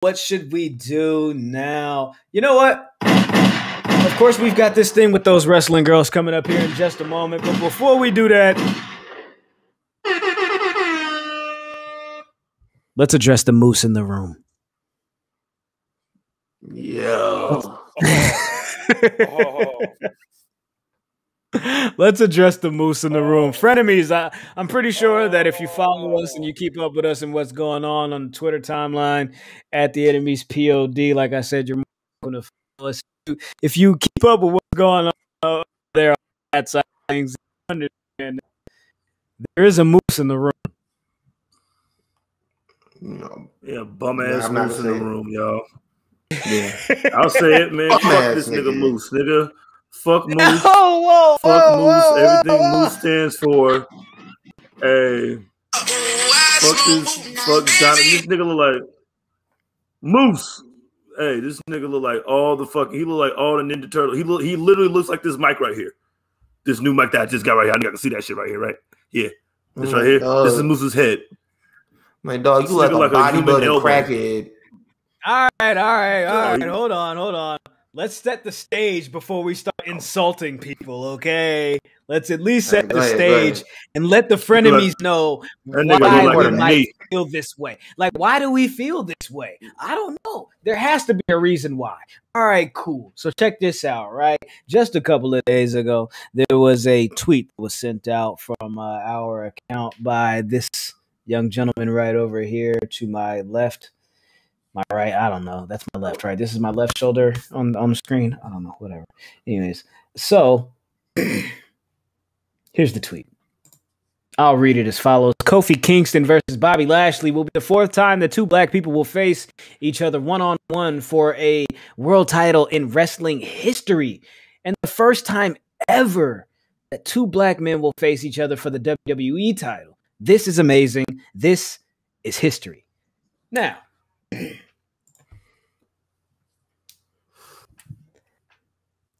what should we do now? You know what? Of course, we've got this thing with those wrestling girls coming up here in just a moment. But before we do that, let's address the moose in the room. Yeah. Oh, Let's address the moose in the room. Frenemies, I, I'm pretty sure that if you follow us and you keep up with us and what's going on on the Twitter timeline at the enemies POD, like I said, you're going to follow us. If you keep up with what's going on uh, there on that side of things, understand there is a moose in the room. No. yeah, bum ass I'm moose in the room, y'all. Yeah. I'll say it, man. Fuck this nigga nigga. Moose, nigga. Fuck Moose. Oh, whoa, Fuck whoa, Moose. whoa, Everything whoa. Moose stands for. Hey. Fuck this. Fuck Johnny. This nigga look like Moose. Hey, this nigga look like all the fucking. He look like all the Ninja Turtle. He look. He literally looks like this mic right here. This new mic that I just got right here. I think I can see that shit right here, right? Yeah, this Oh right here. dog. This is Moose's head. My dog, This you like a, like a human bodybuilding elbow. crackhead. All right, all right, all Yeah, right. you- Hold on, hold on. Let's set the stage before we start insulting people, okay? Let's at least set the ahead, go ahead. stage and let the frenemies know why we like might feel this way. Like, why do we feel this way? I don't know. There has to be a reason why. All right, cool. So check this out, right? Just a couple of days ago, there was a tweet that was sent out from uh, our account by this young gentleman right over here to my left. My right, I don't know. That's my left, right? This is my left shoulder on on the screen. I don't know, whatever. Anyways, so here's the tweet. I'll read it as follows Kofi Kingston versus Bobby Lashley will be the fourth time that two black people will face each other one on one for a world title in wrestling history. And the first time ever that two black men will face each other for the WWE title. This is amazing. This is history. Now,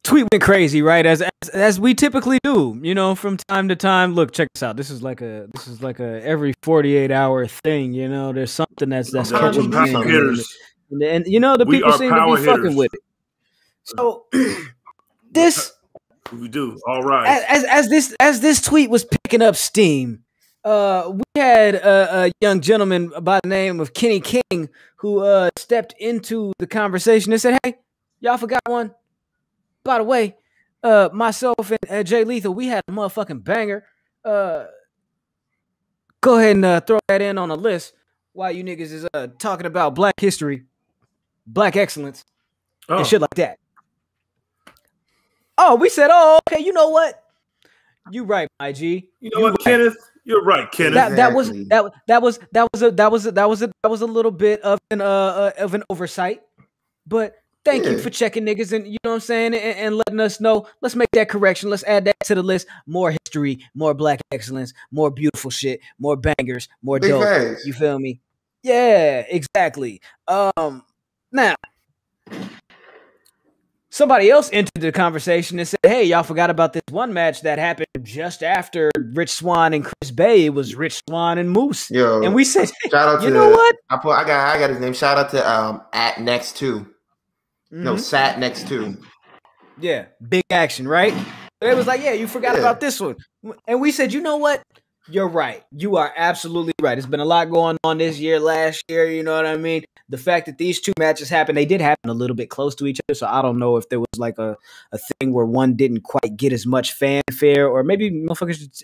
tweet went crazy, right? As, as as we typically do, you know, from time to time. Look, check this out. This is like a this is like a every forty eight hour thing. You know, there's something that's that's catching and, and, you know the We people seem to be fucking with it. So this We do. All right. as, as as this as this tweet was picking up steam, uh, we had a, a young gentleman by the name of Kenny King who uh stepped into the conversation and said, "Hey, y'all forgot one. By the way, uh, myself and uh, Jay Lethal, we had a motherfucking banger. Uh, go ahead and uh, throw that in on the list while you niggas is uh talking about Black history, Black excellence, Oh, and shit like that." Oh, we said, "Oh, okay. You know what? You right, my G. you know what, right. Kenneth? You're right, Kenneth. That that was that that was that was a that was a, that was a that was a little bit of an uh, uh of an oversight, but thank you for checking niggas and you know what I'm saying and, and letting us know. Let's make that correction. Let's add that to the list. More history, more black excellence, more beautiful shit, more bangers, more Big dope. facts. You feel me? Yeah, exactly. Um, now somebody else entered the conversation and said, "Hey, y'all forgot about this one match that happened just after Rich Swann and Chris Bey. It was Rich Swann and Moose." Yo, And we said, shout out to "You know what? I put I got I got his name. Shout out to um at next two. No, Mhm. sat next to. yeah, big action, right?" It was like, "Yeah, you forgot Yeah. about this one," and we said, "You know what?" You're right. You are absolutely right. It's been a lot going on this year, last year. You know what I mean? The fact that these two matches happened, they did happen a little bit close to each other. So I don't know if there was like a, a thing where one didn't quite get as much fanfare, or maybe motherfuckers. Just,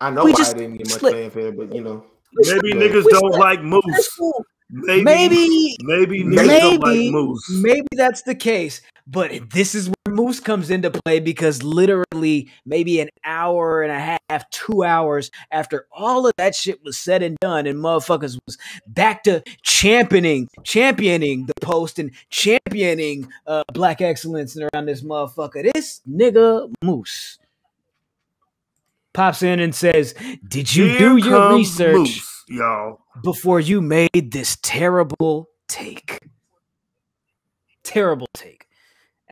I know We why just I didn't get much slip- fanfare, but you know. Maybe Yeah. niggas We don't said- like That's Moose. Cool. Maybe, maybe maybe like maybe Moose. maybe that's the case but this is where moose comes into play because literally maybe an hour and a half two hours after all of that shit was said and done and motherfuckers was back to championing championing the post and championing uh, black excellence and around this motherfucker this nigga moose pops in and says did you Here do your research Moose, y'all. Before you made this terrible take. Terrible take.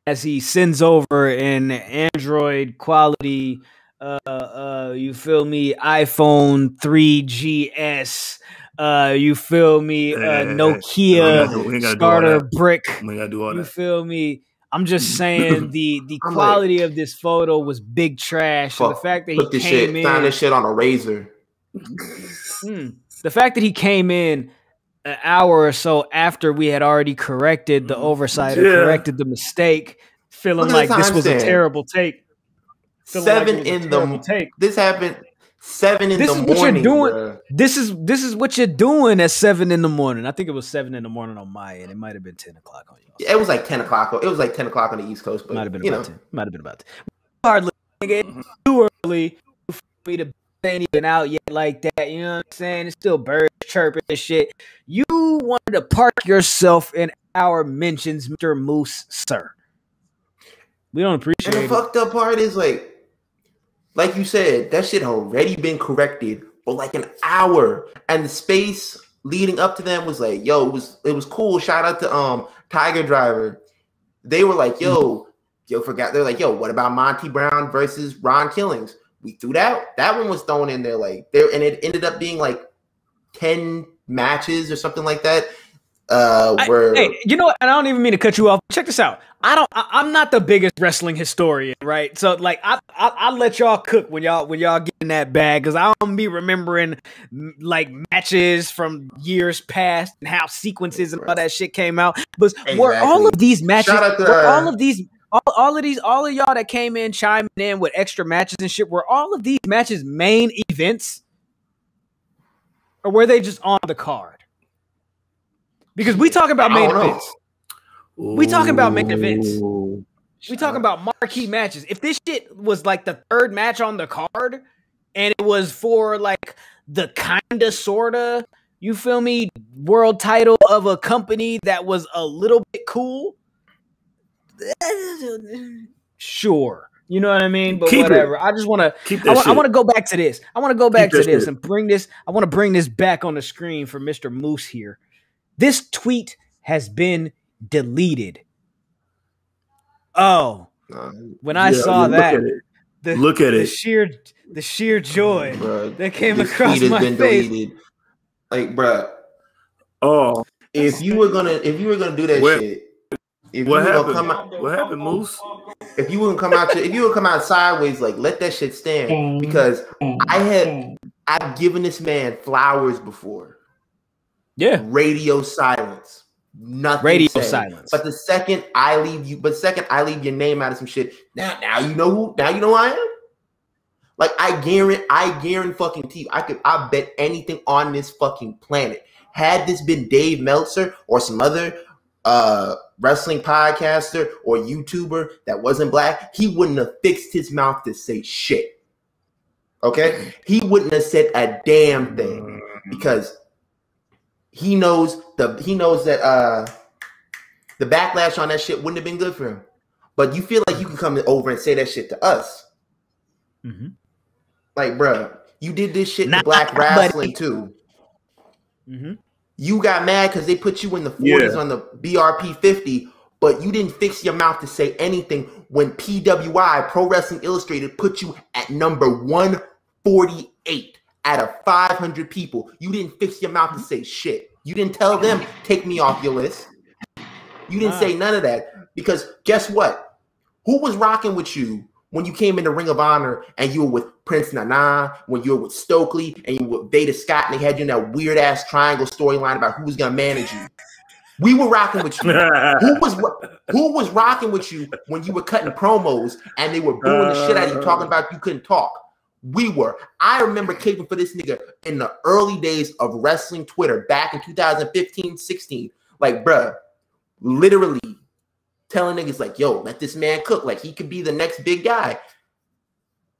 As he sends over an Android quality, uh, uh, you feel me, iPhone 3GS Uh, you feel me? Uh, Hey, hey, hey. Nokia We gotta do all starter brick. We gotta do all You feel me? I'm just saying the the I'm like- quality of this photo was big trash. And the fact that he came shit, found this shit on a razor. Hmm. The fact that he came in an hour or so after we had already corrected the mm-hmm. oversight or corrected the mistake, feeling like this was a terrible take. Feeling like Seven in the take. This happened seven in This the is what you're doing. This is this is what you're doing at seven in the morning. I think it was seven in the morning on my end. It might have been ten o'clock on yours. It was like ten o'clock. It was like ten o'clock on the East Coast, but might have been you know, about ten. Might have been about ten. Hardly nigga, mm-hmm. too early for me to ain't even out yet like that. You know what I'm saying? It's still birds chirping and shit. You wanted to park yourself in our mentions, Mr. Moose, sir. We don't And appreciate the it. fucked up part is like, like you said, that shit already been corrected for like an hour, and the space leading up to them was like, yo, it was it was cool. Shout out to um Tiger Driver. They were like, yo, yo, forgot. They're like, yo, what about Monty Brown versus Ron Killings? We threw that. That one was thrown in there like there, and it ended up being like ten matches or something like that. Uh, I- where hey, you know what? And I don't even mean to cut you off. Check this out. I don't. I, I'm not the biggest wrestling historian, right? So, like, I I, I let y'all cook when y'all when y'all get in that bag because I don't be remembering like matches from years past and how sequences and all that shit came out. But were all of these matches? Were all of these? All, all of these, all of y'all that came in chiming in with extra matches and shit, were all of these matches main events, or were they just on the card? Because we talk about main events. We talking about main events. We talking about marquee matches. If this shit was like the third match on the card, and it was for like the kinda sorta, you feel me, world title of a company that was a little bit cool, sure, you know what I mean. But Keep it. whatever. I just want to. Keep I want, I want to go back to this. I want to go back to this shit. and bring this. I want to bring this back on the screen for Mr. Moose here. This tweet has been deleted. Oh, uh, when I Yeah, saw look that, at it. the, Look at the it. sheer the sheer joy bruh, that came this across tweet has my been face. deleted. Like, bruh, Oh, if you were gonna if you were gonna do that What- shit, if what you happened? come out, What happened, Moose? if you wouldn't come out to if you would come out sideways, like let that shit stand because I had I've given this man flowers before. Yeah, Radio silence. Nothing. radio said. silence. But the second I leave you, but the second I leave your name out of some shit, now now you know who now you know who I am. Like I guarantee, I guarantee fucking to you, I could I bet anything on this fucking planet. Had this been Dave Meltzer or some other uh wrestling podcaster or YouTuber that wasn't black, he wouldn't have fixed his mouth to say shit. Okay? He wouldn't have said a damn thing because he knows the he knows that uh the backlash on that shit wouldn't have been good for him. But you feel like you can come over and say that shit to us. Mhm. Like, bruh, you did this shit Nah, to black buddy. wrestling too. Mhm. You got mad because they put you in the 40s Yeah. on the BRP 50, but you didn't fix your mouth to say anything when PWI, Pro Wrestling Illustrated, put you at number 148 out of 500 people. You didn't fix your mouth to say shit. You didn't tell them, take me off your list. You didn't Nah. say none of that because guess what? Who was rocking with you when you came in the Ring of Honor and you were with Prince Nana, when you were with Stokely and you were with Veda Scott and they had you in that weird ass triangle storyline about who was gonna manage you? We were rocking with you. who was who was rocking with you when you were cutting promos and they were booing the shit out of you, talking about you couldn't talk? We were. I remember caping for this nigga in the early days of wrestling Twitter back in 2015, 16. Like, bruh, literally telling niggas like, yo, let this man cook. Like he could be the next big guy.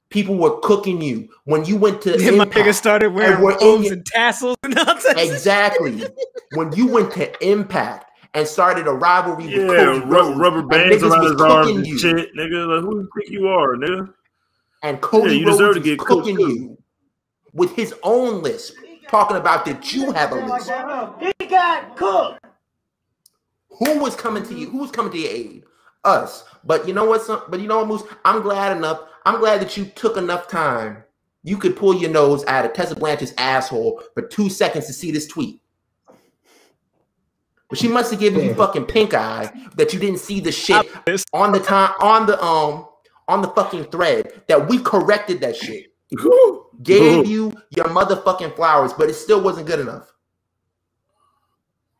People were cooking you when you went to Then my Impact. nigga started wearing we're in robes your- and tassels and all that. Exactly. when you went to Impact and started a rivalry with Yeah, Cody ru- Rhodes, rubber and bands niggas around was his arms cooking and you, shit, nigga. Like, who do you think you are, nigga? and Cody Yeah, you deserve Rhodes to get cooked, cooking too. you with his own list, talking about that you have a list. He got cooked. Who was coming to you? Who was coming to your aid? Us. But you know what? Son? But you know what, Moose? I'm glad enough. I'm glad that you took enough time. you could pull your nose out of Tessa Blanchard's asshole for two seconds to see this tweet. But she must have given you fucking pink eye that you didn't see the shit on the time on the um on the fucking thread that we corrected that shit. Gave you your motherfucking flowers, but it still wasn't good enough.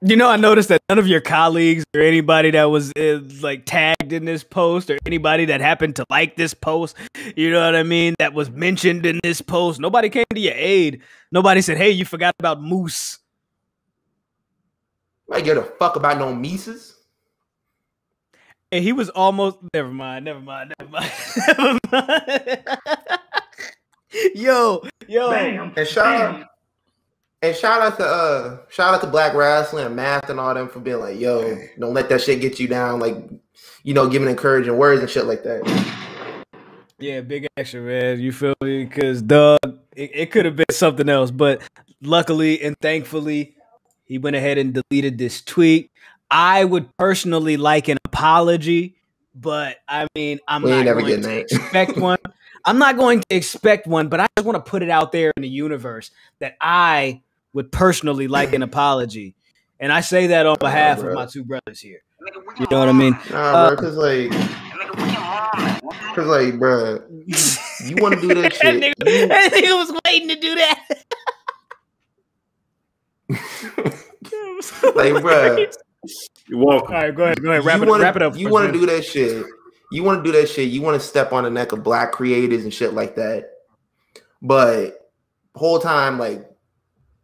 You know, I noticed that none of your colleagues or anybody that was uh, like tagged in this post or anybody that happened to like this post, you know what I mean, that was mentioned in this post, nobody came to your aid. Nobody said, hey, you forgot about Moose. I give a fuck about no Mises. And he was almost, never mind, never mind, never mind, never mind. yo, yo. Bam. And shout out, and shout out to uh shout out to Black Wrestling and Math and all them for being like, yo, don't let that shit get you down, like you know, giving encouraging words and shit like that. Yeah, big action, man. You feel me? Because Doug, it, it could have been something else, but luckily and thankfully, he went ahead and deleted this tweet. I would personally like an apology, but I mean, I'm We not never going getting to that. expect one. I'm not going to expect one, but I just want to put it out there in the universe that I would personally like an apology. And I say that on behalf of my two brothers here. You know what I mean? Nah, bro, cause like, cause like, bro, you want to do that that, shit. nigga, you- that nigga was waiting to do that. like, bro, You're welcome. All right, go ahead, go ahead. Wrap you it, wanna, wrap it up. You want to do that shit. You want to do that shit. You want to step on the neck of black creators and shit like that. But whole time, like,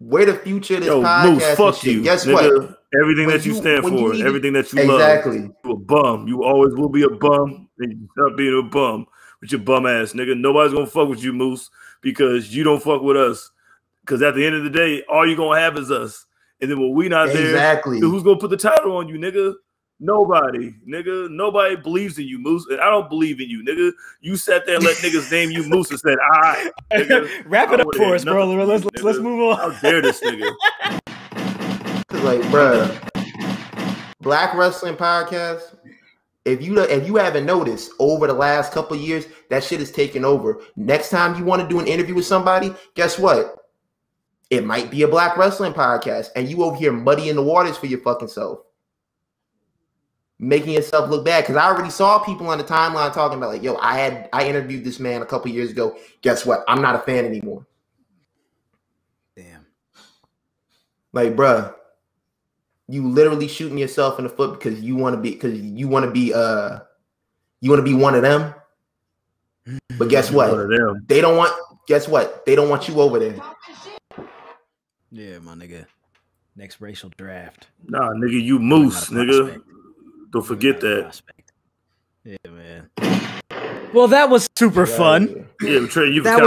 where the future of this Yo, podcast? Moose, fuck you. Guess nigga. what? Everything When that you, you- stand when you for, everything that you love. Exactly. You a bum. You always will be a bum. And you stop being a bum with your bum ass, nigga. Nobody's gonna fuck with you, Moose, because you don't fuck with us. Because at the end of the day, all you're gonna have is us. And then when we not there, Exactly. then who's gonna put the title on you, nigga? Nobody, nigga. Nobody believes in you, Moose. And I don't believe in you, nigga. You sat there and let niggas name you Moose and said, all right, nigga. Wrap I it up would've for us, bro. Let's to let's, do, let's nigga. move How dare this nigga? Like, bruh, Black Wrestling Podcast. If you if you haven't noticed over the last couple of years, that shit is taking over. Next time you want to do an interview with somebody, guess what? It might be a Black Wrestling Podcast, and you over here muddying the waters for your fucking self, making yourself look bad. Because I already saw people on the timeline talking about like, yo, I had I interviewed this man a couple years ago. Guess what? I'm not a fan anymore. Damn. Like, bruh, you literally shooting yourself in the foot because you want to be because you want to be uh you want to be one of them. But guess One what? of them. They don't want. Guess what? They don't want you over there. Yeah, my nigga. Next racial draft. Nah, nigga, you Moose, Not a nigga. Prospect. Don't forget that. prospect. Yeah, man. Well, that was super fun. Yeah, but Trey, you That